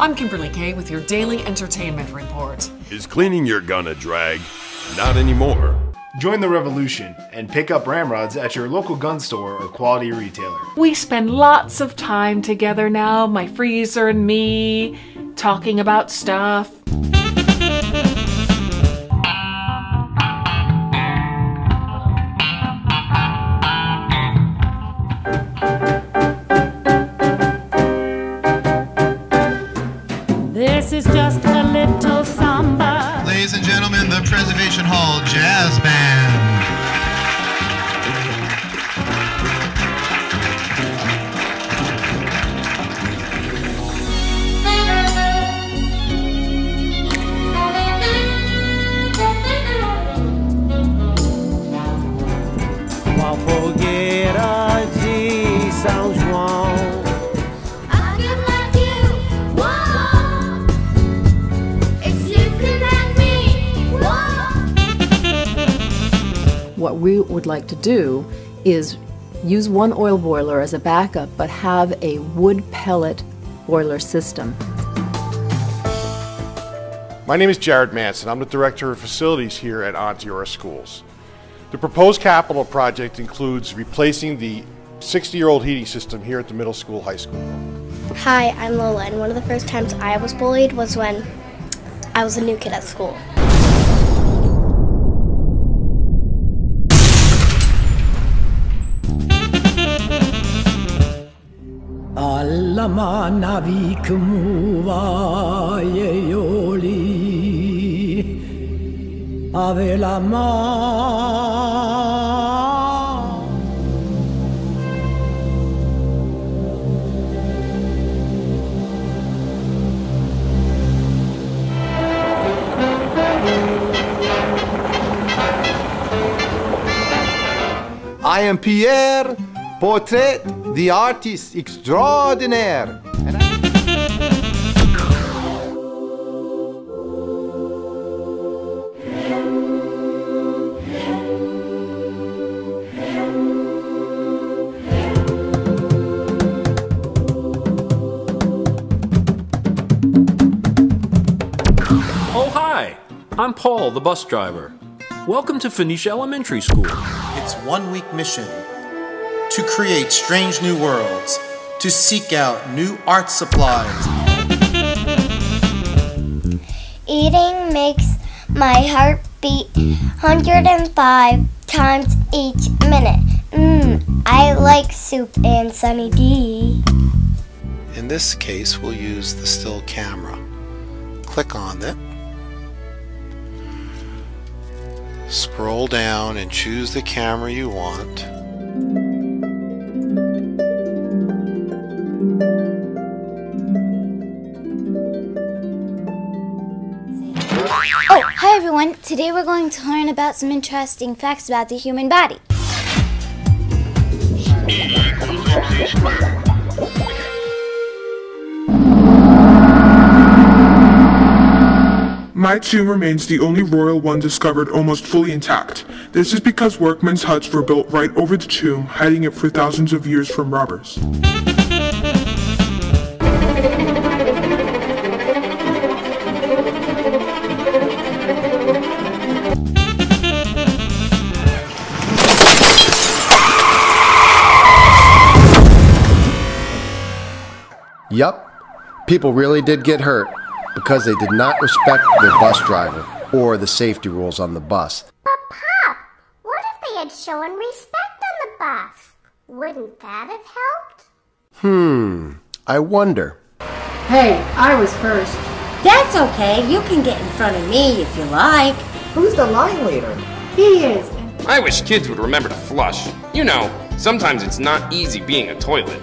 I'm Kimberly Kay with your daily entertainment report. Is cleaning your gun a drag? Not anymore. Join the revolution and pick up ramrods at your local gun store or quality retailer. We spend lots of time together now, my freezer and me, talking about stuff. This is just a little samba. Ladies and gentlemen, the Preservation Hall Jazz Band. We would like to do is use one oil boiler as a backup, but have a wood pellet boiler system. My name is Jared Manson. I'm the Director of Facilities here at Onteora Schools. The proposed capital project includes replacing the 60 year old heating system here at the middle school, high school. Hi, I'm Lola, and one of the first times I was bullied was when I was a new kid at school. Alla manavik muvaje joli Ave la ma I am Pierre, portrait the artist extraordinaire. And I- Oh, hi! I'm Paul, the bus driver. Welcome to Phoenicia Elementary School. Its one week mission to create strange new worlds, to seek out new art supplies. Eating makes my heart beat 105 times each minute. Mmm, I like soup and Sunny D. In this case, we'll use the still camera. Click on it. Scroll down and choose the camera you want. Oh, hi everyone. Today we're going to learn about some interesting facts about the human body. My tomb remains the only royal one discovered almost fully intact. This is because workmen's huts were built right over the tomb, hiding it for thousands of years from robbers. Yup, people really did get hurt because they did not respect their bus driver or the safety rules on the bus. But Pop, what if they had shown respect on the bus? Wouldn't that have helped? Hmm, I wonder. Hey, I was first. That's okay. You can get in front of me if you like. Who's the line leader? He is. I wish kids would remember to flush. You know, sometimes it's not easy being a toilet.